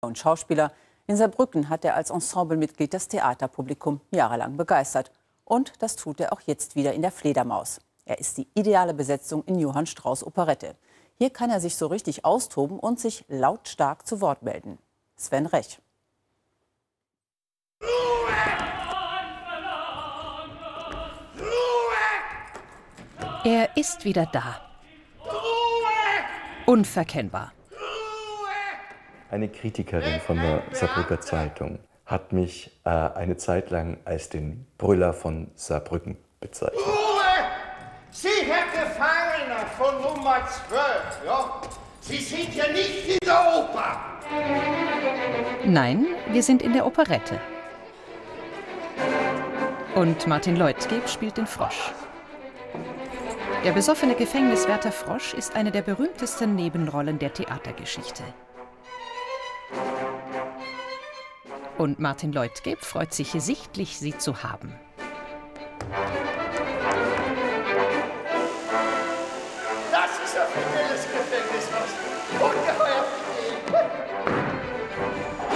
und Schauspieler. In Saarbrücken hat er als Ensemblemitglied das Theaterpublikum jahrelang begeistert. Und das tut er auch jetzt wieder in der Fledermaus. Er ist die ideale Besetzung in Johann Strauß Operette. Hier kann er sich so richtig austoben und sich lautstark zu Wort melden. Sven Rech. Er ist wieder da. Unverkennbar. Eine Kritikerin von der Saarbrücker Zeitung hat mich äh, eine Zeit lang als den Brüller von Saarbrücken bezeichnet. Ruhe! Sie, Herr Gefangener von Nummer 12, ja? Sie sind ja nicht in der Oper. Nein, wir sind in der Operette. Und Martin Leutgeb spielt den Frosch. Der besoffene Gefängniswärter Frosch ist eine der berühmtesten Nebenrollen der Theatergeschichte. Und Martin Leutgeb freut sich sichtlich, sie zu haben. Das ist ein fidelles Gefängnis, was ungeheuer.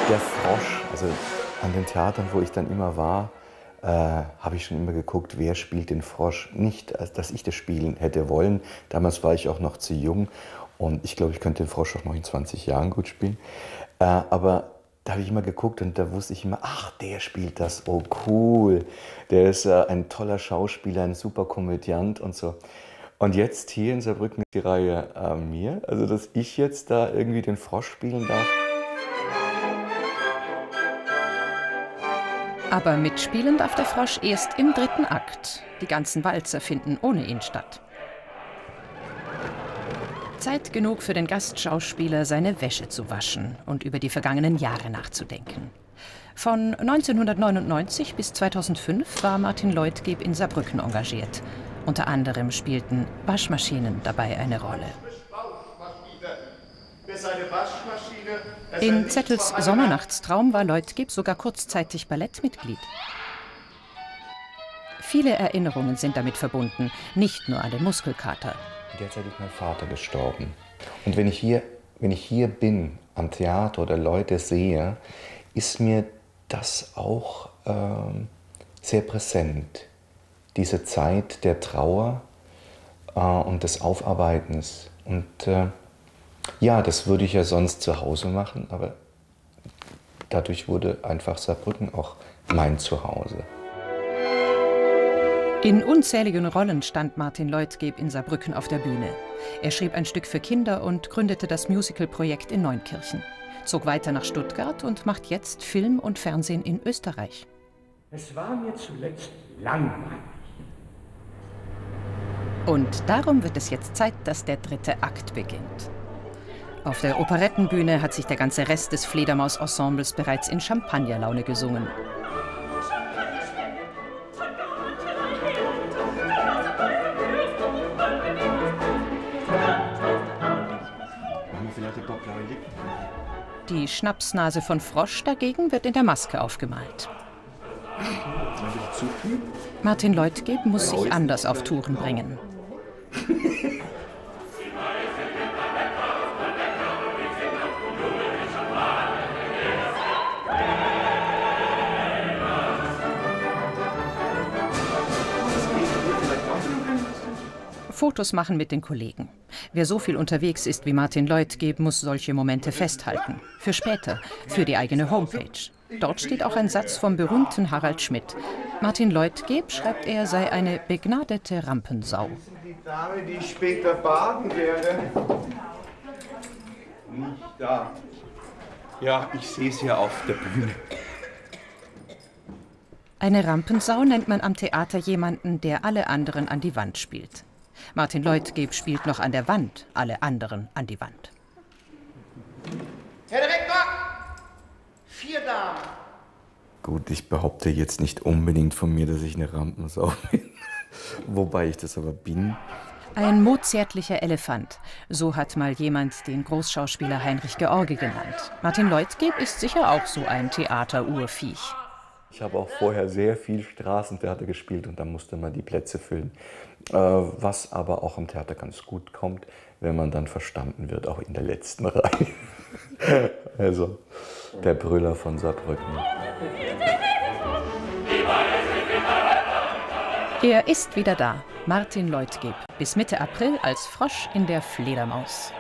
Der Frosch, also an den Theatern, wo ich dann immer war, äh, habe ich schon immer geguckt, wer spielt den Frosch. Nicht, dass ich das spielen hätte wollen. Damals war ich auch noch zu jung und ich glaube, ich könnte den Frosch auch noch in 20 Jahren gut spielen. Äh, aber da habe ich immer geguckt und da wusste ich immer, ach, der spielt das, oh cool. Der ist äh, ein toller Schauspieler, ein super Komödiant und so. Und jetzt hier in Saarbrücken ist die Reihe äh, mir, also dass ich jetzt da irgendwie den Frosch spielen darf. Aber mitspielen darf der Frosch erst im dritten Akt. Die ganzen Walzer finden ohne ihn statt. Zeit genug für den Gastschauspieler, seine Wäsche zu waschen und über die vergangenen Jahre nachzudenken. Von 1999 bis 2005 war Martin Leutgeb in Saarbrücken engagiert. Unter anderem spielten Waschmaschinen dabei eine Rolle. In Zettels Sommernachtstraum war Leutgeb sogar kurzzeitig Ballettmitglied. Viele Erinnerungen sind damit verbunden, nicht nur an den Muskelkater. Derzeit ist mein Vater gestorben. Und wenn ich hier, wenn ich hier bin, am Theater oder Leute sehe, ist mir das auch ähm, sehr präsent. Diese Zeit der Trauer äh, und des Aufarbeitens. Und äh, ja, das würde ich ja sonst zu Hause machen, aber dadurch wurde einfach Saarbrücken auch mein Zuhause. In unzähligen Rollen stand Martin Leutgeb in Saarbrücken auf der Bühne. Er schrieb ein Stück für Kinder und gründete das Musicalprojekt in Neunkirchen, zog weiter nach Stuttgart und macht jetzt Film und Fernsehen in Österreich. Es war mir zuletzt langweilig. Und darum wird es jetzt Zeit, dass der dritte Akt beginnt. Auf der Operettenbühne hat sich der ganze Rest des Fledermaus-Ensembles bereits in Champagnerlaune gesungen. Die Schnapsnase von Frosch dagegen wird in der Maske aufgemalt. Martin Leutgeb muss sich anders auf Touren bringen. Fotos machen mit den Kollegen. Wer so viel unterwegs ist wie Martin Leutgeb, muss solche Momente festhalten. Für später, für die eigene Homepage. Dort steht auch ein Satz vom berühmten Harald Schmidt. Martin Leutgeb schreibt, er sei eine begnadete Rampensau. Die Dame, die später baden werde. Nicht da. Ja, ich sehe sie ja auf der Bühne. Eine Rampensau nennt man am Theater jemanden, der alle anderen an die Wand spielt. Martin Leutgeb spielt noch an der Wand, alle anderen an die Wand. Herr Direktor! Vier Damen. Gut, ich behaupte jetzt nicht unbedingt von mir, dass ich eine Rampensau bin. Wobei ich das aber bin. Ein mozärtlicher Elefant, so hat mal jemand den Großschauspieler Heinrich George genannt. Martin Leutgeb ist sicher auch so ein Theaterurviech. Ich habe auch vorher sehr viel Straßentheater gespielt und da musste man die Plätze füllen. Äh, was aber auch im Theater ganz gut kommt, wenn man dann verstanden wird, auch in der letzten Reihe. also der Brüller von Saarbrücken. Er ist wieder da, Martin Leutgeb, bis Mitte April als Frosch in der Fledermaus.